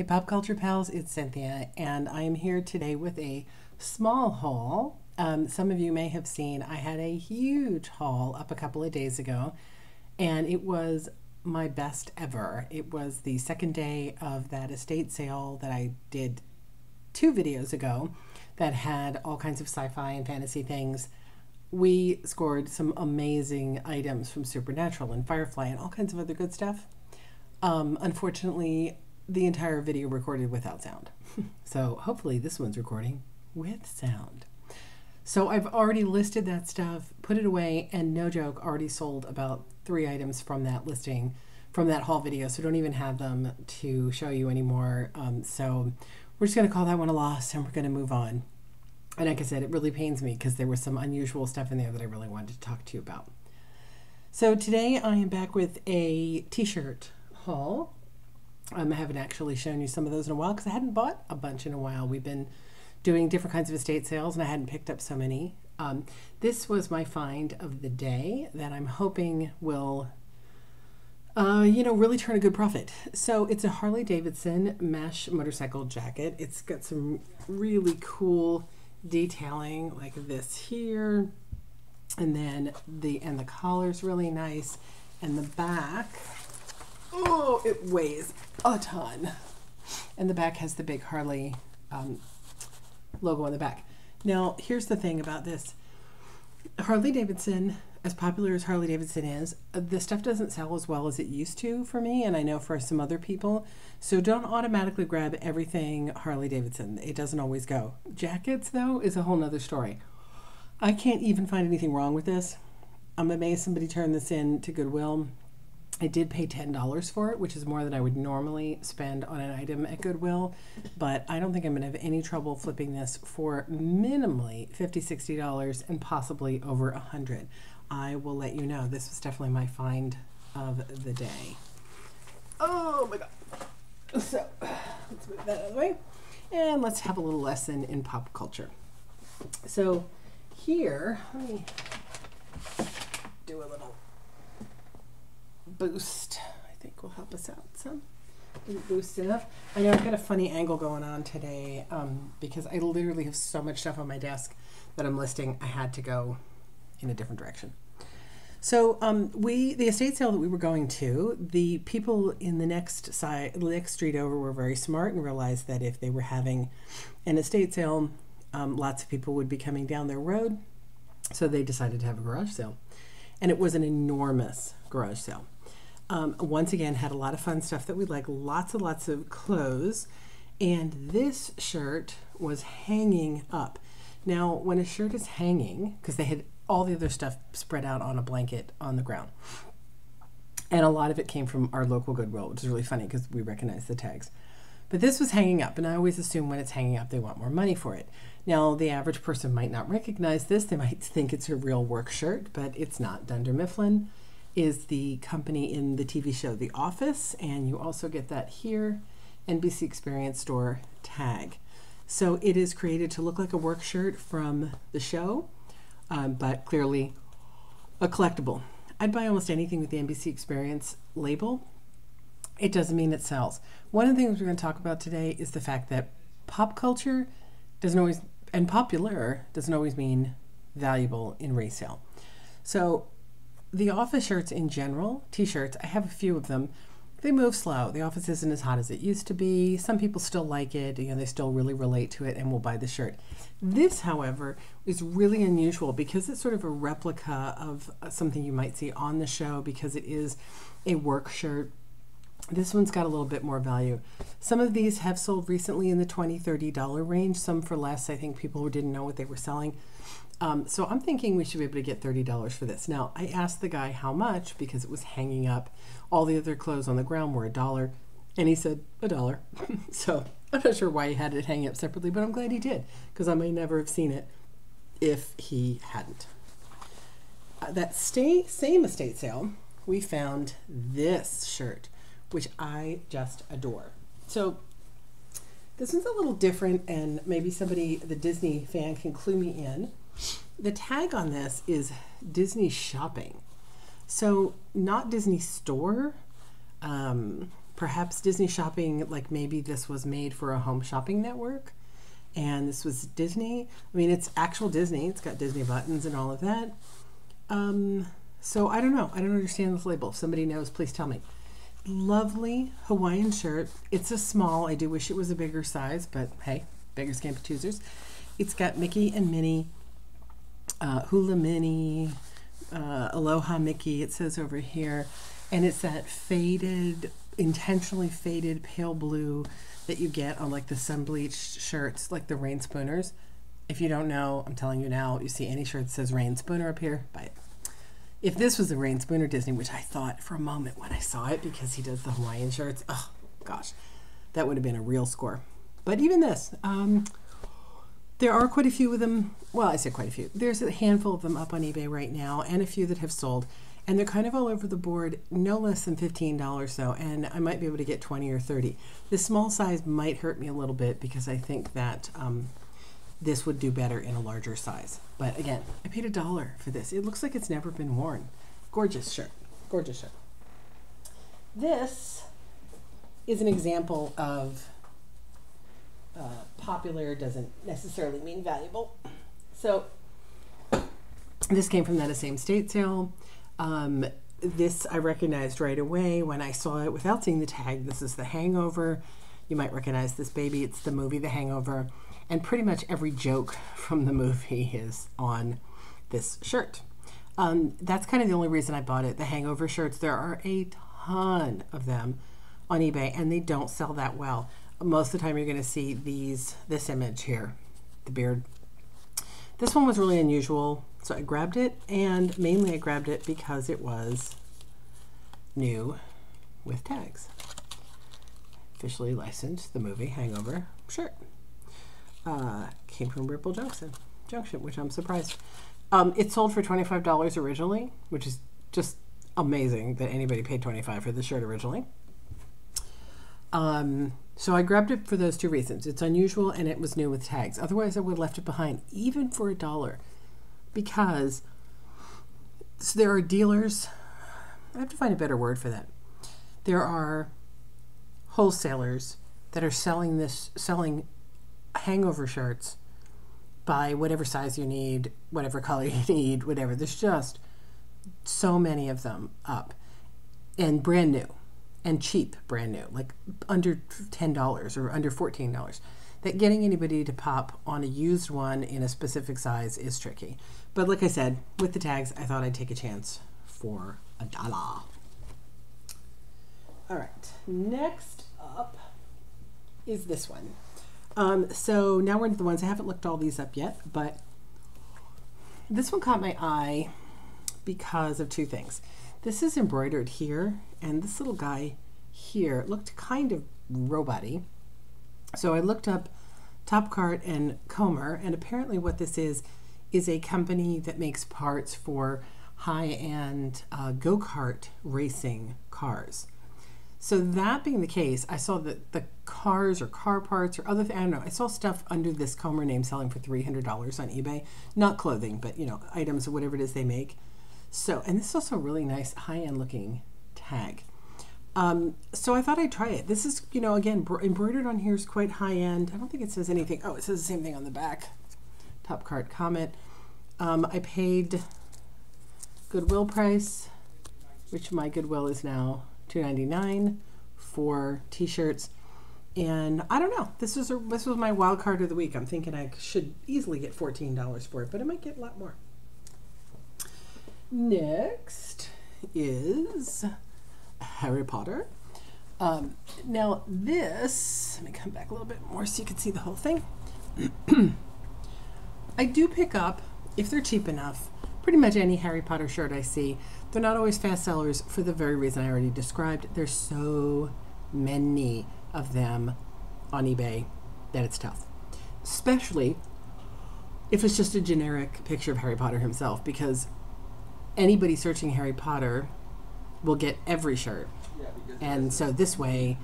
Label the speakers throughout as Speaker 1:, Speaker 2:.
Speaker 1: Hey Pop Culture Pals, it's Cynthia, and I am here today with a small haul. Um, some of you may have seen I had a huge haul up a couple of days ago, and it was my best ever. It was the second day of that estate sale that I did two videos ago that had all kinds of sci fi and fantasy things. We scored some amazing items from Supernatural and Firefly and all kinds of other good stuff. Um, unfortunately, the entire video recorded without sound. so hopefully this one's recording with sound. So I've already listed that stuff, put it away, and no joke, already sold about three items from that listing, from that haul video. So don't even have them to show you anymore. Um, so we're just going to call that one a loss and we're going to move on. And like I said, it really pains me because there was some unusual stuff in there that I really wanted to talk to you about. So today I am back with a t-shirt haul um, I haven't actually shown you some of those in a while because I hadn't bought a bunch in a while. We've been doing different kinds of estate sales and I hadn't picked up so many. Um, this was my find of the day that I'm hoping will, uh, you know, really turn a good profit. So it's a Harley Davidson mesh motorcycle jacket. It's got some really cool detailing like this here. And then the, and the collar's really nice. And the back, oh, it weighs a ton. And the back has the big Harley um, logo on the back. Now, here's the thing about this Harley Davidson, as popular as Harley Davidson is, uh, the stuff doesn't sell as well as it used to for me, and I know for some other people. So don't automatically grab everything Harley Davidson. It doesn't always go. Jackets, though, is a whole nother story. I can't even find anything wrong with this. I'm amazed somebody turned this in to Goodwill I did pay $10 for it, which is more than I would normally spend on an item at Goodwill, but I don't think I'm going to have any trouble flipping this for minimally $50, $60 and possibly over 100 I will let you know. This was definitely my find of the day. Oh my god. So, let's move that out of the way. And let's have a little lesson in pop culture. So, here, let me do a little boost. I think will help us out some. Didn't boost enough. I know I've got a funny angle going on today um, because I literally have so much stuff on my desk that I'm listing. I had to go in a different direction. So um, we, the estate sale that we were going to, the people in the next side, the next street over, were very smart and realized that if they were having an estate sale, um, lots of people would be coming down their road. So they decided to have a garage sale, and it was an enormous garage sale. Um, once again, had a lot of fun stuff that we like, lots and lots of clothes. And this shirt was hanging up. Now, when a shirt is hanging, because they had all the other stuff spread out on a blanket on the ground, and a lot of it came from our local Goodwill, which is really funny because we recognize the tags. But this was hanging up, and I always assume when it's hanging up, they want more money for it. Now, the average person might not recognize this. They might think it's a real work shirt, but it's not. Dunder Mifflin is the company in the TV show The Office, and you also get that here, NBC Experience Store tag. So it is created to look like a work shirt from the show, um, but clearly a collectible. I'd buy almost anything with the NBC Experience label. It doesn't mean it sells. One of the things we're going to talk about today is the fact that pop culture doesn't always, and popular doesn't always mean valuable in resale. So the office shirts in general, t-shirts, I have a few of them. They move slow. The office isn't as hot as it used to be. Some people still like it. You know, they still really relate to it and will buy the shirt. This, however, is really unusual because it's sort of a replica of uh, something you might see on the show because it is a work shirt. This one's got a little bit more value. Some of these have sold recently in the $20, $30 range, some for less. I think people who didn't know what they were selling. Um, so I'm thinking we should be able to get $30 for this. Now, I asked the guy how much because it was hanging up. All the other clothes on the ground were a dollar. And he said, a dollar. so I'm not sure why he had it hanging up separately, but I'm glad he did because I may never have seen it if he hadn't. Uh, that stay, same estate sale, we found this shirt, which I just adore. So this one's a little different, and maybe somebody, the Disney fan, can clue me in. The tag on this is Disney shopping. So, not Disney store. um, perhaps Disney shopping, like maybe this was made for a home shopping network and this was Disney. I mean, it's actual Disney. It's got Disney buttons and all of that. Um, so I don't know. I don't understand this label. If somebody knows, please tell me. Lovely Hawaiian shirt. It's a small. I do wish it was a bigger size, but hey, beggars can't be choosers. It's got Mickey and Minnie, uh, Hula Minnie, uh, Aloha Mickey. It says over here, and it's that faded, intentionally faded pale blue that you get on like the sun bleached shirts, like the Reyn Spooners. If you don't know, I'm telling you now, you see any shirt that says Reyn Spooner up here, buy it. If this was the Reyn Spooner Disney, which I thought for a moment when I saw it because he does the Hawaiian shirts, oh gosh, that would have been a real score. But even this, um, there are quite a few of them. Well, I say quite a few. There's a handful of them up on eBay right now, and a few that have sold and they're kind of all over the board, no less than $15 though, and I might be able to get 20 or 30. The small size might hurt me a little bit because I think that um, this would do better in a larger size. But again, I paid a dollar for this. It looks like it's never been worn. Gorgeous shirt, gorgeous shirt. This is an example of uh, popular doesn't necessarily mean valuable. So this came from that same state sale. Um, this I recognized right away when I saw it without seeing the tag. This is The Hangover. You might recognize this baby. It's the movie The Hangover. And pretty much every joke from the movie is on this shirt. Um, that's kind of the only reason I bought it. The Hangover shirts, there are a ton of them on eBay and they don't sell that well. Most of the time you're going to see these this image here, the beard. This one was really unusual. So I grabbed it, and mainly I grabbed it because it was new with tags. Officially licensed, the movie Hangover shirt. Uh, came from Ripple Junction, Junction, which I'm surprised. Um, it sold for $25 originally, which is just amazing that anybody paid 25 for the shirt originally. Um, so I grabbed it for those two reasons. It's unusual and it was new with tags. Otherwise, I would have left it behind, even for a dollar because so there are dealers. I have to find a better word for that. There are wholesalers that are selling this, selling hangover shirts by whatever size you need, whatever color you need, whatever. There's just so many of them up and brand new and cheap brand new, like under $10 or under $14 that getting anybody to pop on a used one in a specific size is tricky. But like I said, with the tags, I thought I'd take a chance for a dollar. All right, next up is this one. Um, so now we're into the ones. I haven't looked all these up yet, but this one caught my eye because of two things. This is embroidered here, and this little guy here looked kind of robot-y. So I looked up Top Kart and Comer, and apparently what this is is a company that makes parts for high-end uh, go-kart racing cars. So that being the case, I saw that the cars or car parts or other, I don't know, I saw stuff under this Comer name selling for $300 on eBay. Not clothing, but, you know, items or whatever it is they make. So, and this is also a really nice high-end looking tag. Um, so I thought I'd try it. This is, you know, again, embroidered on here is quite high end. I don't think it says anything. Oh, it says the same thing on the back. Top Kart Comer. Um, I paid Goodwill price, which my Goodwill is now $2.99 for t-shirts. And I don't know. This was a, this was my wild card of the week. I'm thinking I should easily get $14 for it, but I might get a lot more. Next is Harry Potter. Um, now this, let me come back a little bit more so you can see the whole thing. I do pick up, if they're cheap enough, pretty much any Harry Potter shirt I see. They're not always fast sellers for the very reason I already described. There's so many of them on eBay that it's tough. Especially if it's just a generic picture of Harry Potter himself, because anybody searching Harry Potter will get every shirt. And so this way,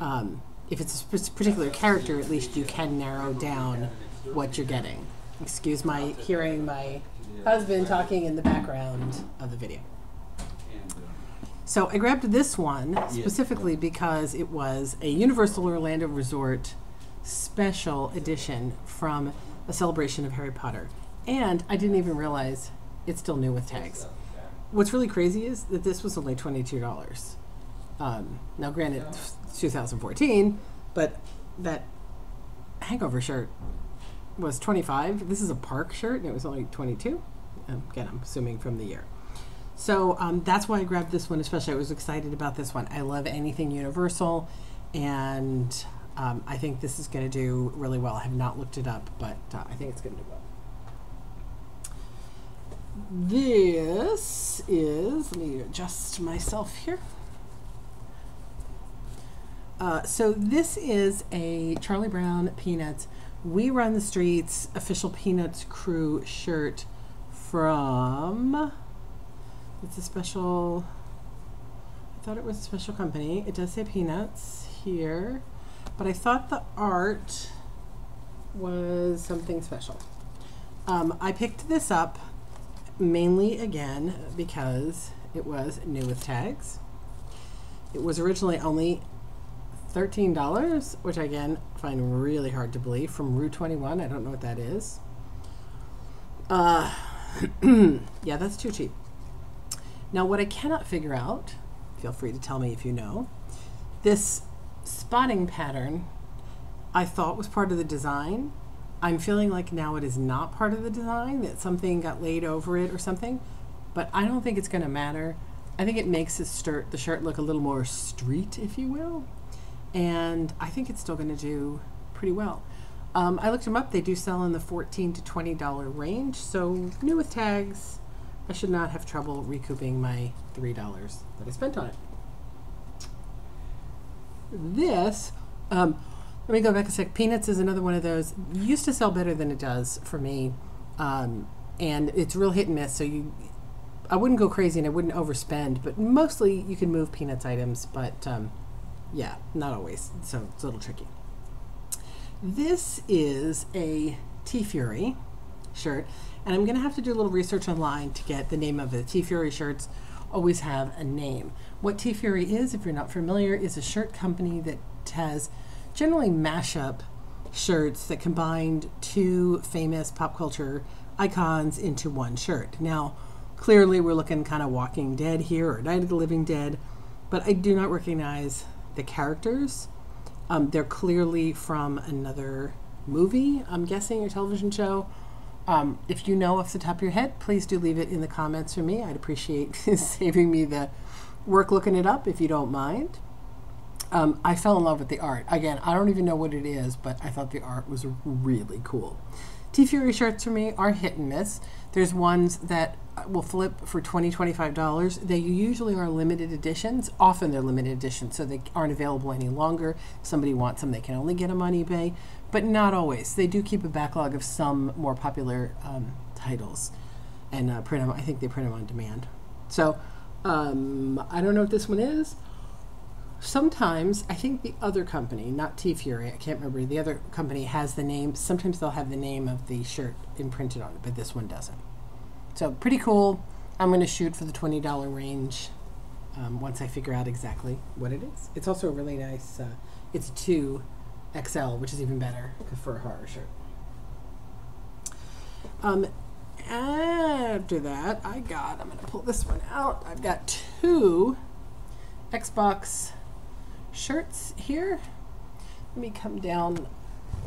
Speaker 1: um, if it's a particular character, at least you can narrow down what you're getting. Excuse my hearing my husband talking in the background of the video. So I grabbed this one specifically because it was a Universal Orlando Resort special edition from a celebration of Harry Potter. And I didn't even realize it's still new with tags. What's really crazy is that this was only $22. Um, now, granted, it's 2014, but that hangover shirt was 25 This is a park shirt, and it was only 22 um, Again, I'm assuming from the year. So um, that's why I grabbed this one, especially. I was excited about this one. I love anything Universal, and um, I think this is going to do really well. I have not looked it up, but uh, I think it's going to do well. This is, let me adjust myself here. Uh, so this is a Charlie Brown Peanuts We Run the Streets official Peanuts crew shirt from, it's a special, I thought it was a special company. It does say Peanuts here, but I thought the art was something special. Um, I picked this up mainly again because it was new with tags. It was originally only $13, which I again find really hard to believe, from Rue 21. I don't know what that is. Uh, yeah, that's too cheap. Now, what I cannot figure out, feel free to tell me if you know, this spotting pattern I thought was part of the design. I'm feeling like now it is not part of the design, that something got laid over it or something, but I don't think it's going to matter. I think it makes the shirt, the shirt look a little more street, if you will, and I think it's still going to do pretty well. Um, I looked them up. They do sell in the 14 to $20 range, so new with tags, I should not have trouble recouping my $3 that I spent on it. This, um, let me go back a sec. Peanuts is another one of those. Used to sell better than it does for me, um, and it's real hit and miss. So you, I wouldn't go crazy and I wouldn't overspend, but mostly you can move Peanuts items. But um, yeah, not always. So it's a little tricky. This is a TeeFury shirt, and I'm going to have to do a little research online to get the name of it. TeeFury shirts always have a name. What TeeFury is, if you're not familiar, is a shirt company that has generally mashup shirts that combined two famous pop culture icons into one shirt. Now, clearly we're looking kind of Walking Dead here or Night of the Living Dead, but I do not recognize the characters. Um, they're clearly from another movie, I'm guessing, or television show. Um, if you know off the top of your head, please do leave it in the comments for me. I'd appreciate saving me the work looking it up if you don't mind. Um, I fell in love with the art. Again, I don't even know what it is, but I thought the art was really cool. TeeFury shirts for me are hit and miss. There's ones that will flip for $20, $25. They usually are limited editions. Often they're limited editions, so they aren't available any longer. If somebody wants them, they can only get them on eBay, but not always. They do keep a backlog of some more popular um, titles and uh, print them. I think they print them on demand. So um, I don't know what this one is. Sometimes I think the other company, not TeeFury, I can't remember, the other company has the name. Sometimes they'll have the name of the shirt imprinted on it, but this one doesn't. So pretty cool. I'm going to shoot for the $20 range um, once I figure out exactly what it is. It's also a really nice, uh, it's 2 XL, which is even better for a horror shirt. Um, after that, I got, I'm going to pull this one out. I've got two Xbox shirts here. Let me come down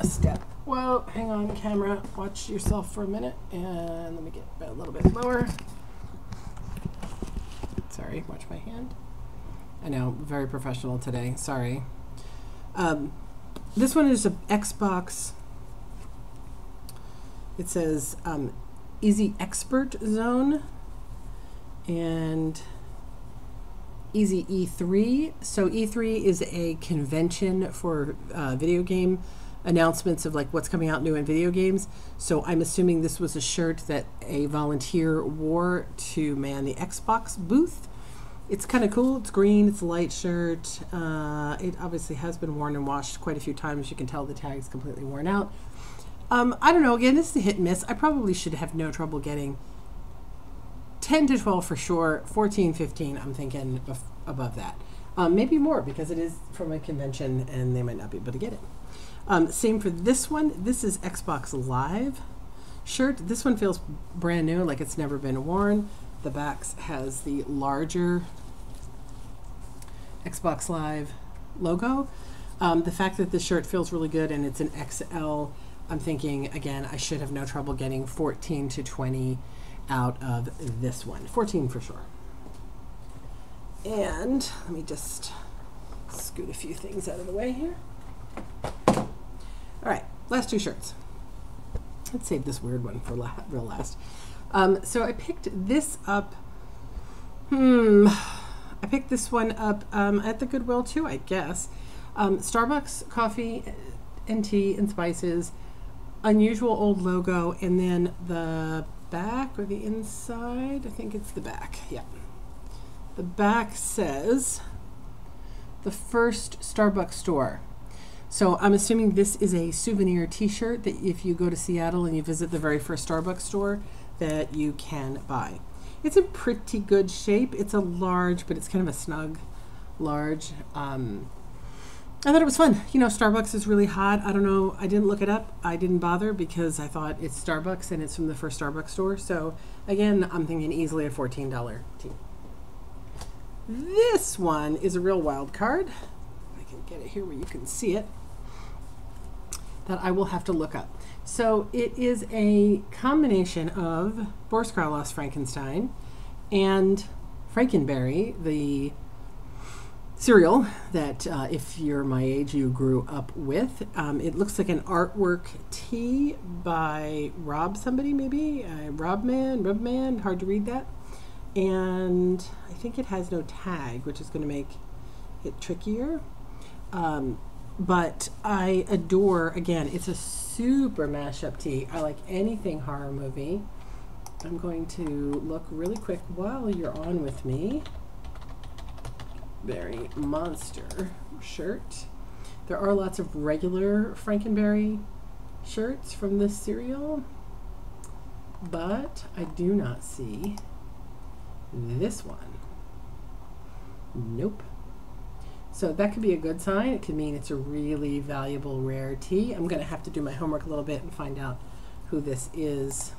Speaker 1: a step. Whoa, hang on, camera. Watch yourself for a minute. And let me get a little bit lower. Sorry, watch my hand. I know, very professional today. Sorry. Um, this one is an Xbox. It says um, Easy Expert Zone. And Easy E3. So E3 is a convention for uh, video game announcements of like what's coming out new in video games. So I'm assuming this was a shirt that a volunteer wore to man the Xbox booth. It's kind of cool. It's green. It's a light shirt. Uh, it obviously has been worn and washed quite a few times. You can tell the tag's completely worn out. Um, I don't know. Again, this is a hit and miss. I probably should have no trouble getting 10 to 12 for sure 14 15 i'm thinking above that. Um, maybe more because it is from a convention and they might not be able to get it. Um, same for this one. This is Xbox Live shirt. This one feels brand new, like it's never been worn. The back has the larger Xbox Live logo. Um, the fact that this shirt feels really good and it's an XL, I'm thinking again, I should have no trouble getting 14 to 20 out of this one. 14 for sure. And let me just scoot a few things out of the way here. All right, last two shirts. Let's save this weird one for la- real last. Um, so I picked this up. Hmm. I picked this one up um, at the Goodwill too, I guess. Um, Starbucks coffee and tea and spices, unusual old logo, and then the back or the inside. I think it's the back. Yeah. The back says the first Starbucks store. So I'm assuming this is a souvenir T-shirt that if you go to Seattle and you visit the very first Starbucks store, that you can buy. It's in pretty good shape. It's a large, but it's kind of a snug large. Um, I thought it was fun. You know, Starbucks is really hot. I don't know. I didn't look it up. I didn't bother because I thought it's Starbucks and it's from the first Starbucks store. So again, I'm thinking easily a $14 tea. This one is a real wild card. I can get it here where you can see it that I will have to look up. So it is a combination of Boris Karloff's Frankenstein and Frankenberry, the cereal that uh, if you're my age you grew up with. Um, it looks like an artwork tee by Rob somebody maybe, uh, Rob Man, Rob Man, hard to read that. And I think it has no tag, which is going to make it trickier. Um, but I adore, again, it's a super mashup tee. I like anything horror movie. I'm going to look really quick while you're on with me. Berry Monster shirt. There are lots of regular Frankenberry shirts from this cereal, but I do not see this one. Nope. So that could be a good sign. It could mean it's a really valuable rare tea. I'm going to have to do my homework a little bit and find out who this is.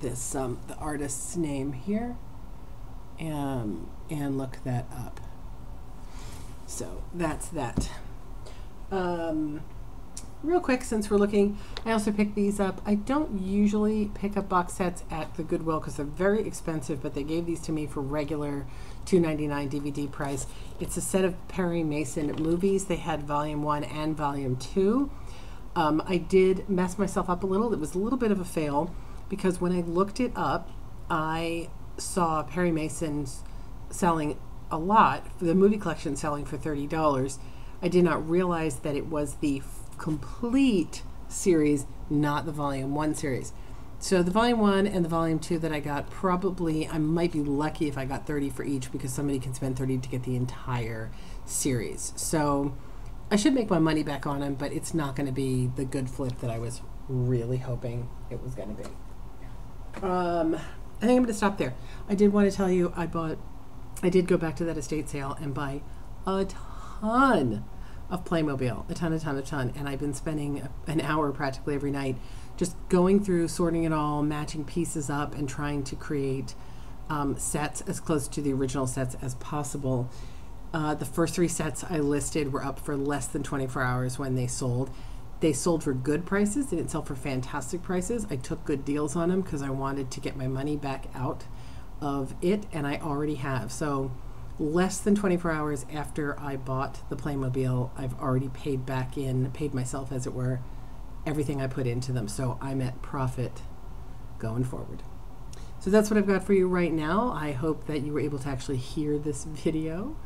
Speaker 1: This um, the artist's name here, um, and look that up. So that's that. Um, real quick, since we're looking, I also picked these up. I don't usually pick up box sets at the Goodwill because they're very expensive, but they gave these to me for regular $2.99 DVD price. It's a set of Perry Mason movies. They had volume one and volume two. Um, I did mess myself up a little. It was a little bit of a fail because when I looked it up, I saw Perry Mason's selling a lot, the movie collection selling for $30. I did not realize that it was the complete series, not the volume one series. So the volume one and the volume two that I got, probably I might be lucky if I got 30 for each because somebody can spend 30 to get the entire series. So I should make my money back on them, but it's not going to be the good flip that I was really hoping it was going to be. Um, I think I'm going to stop there. I did want to tell you I bought, I did go back to that estate sale and buy a ton of Playmobil, a ton, a ton, a ton, and I've been spending an hour practically every night just going through, sorting it all, matching pieces up, and trying to create um, sets as close to the original sets as possible. Uh, the first three sets I listed were up for less than 24 hours when they sold. They sold for good prices. They didn't sell for fantastic prices. I took good deals on them because I wanted to get my money back out of it, and I already have. So, less than 24 hours after I bought the Playmobil, I've already paid back in, paid myself, as it were, everything I put into them. So I'm at profit going forward. So that's what I've got for you right now. I hope that you were able to actually hear this video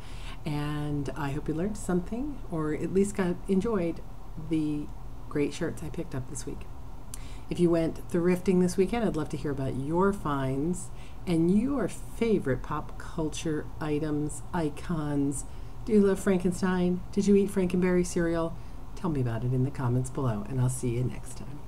Speaker 1: and I hope you learned something or at least got enjoyed the great shirts I picked up this week. If you went thrifting this weekend, I'd love to hear about your finds and your favorite pop culture items, icons. Do you love Frankenstein? Did you eat Frankenberry cereal? Tell me about it in the comments below, and I'll see you next time.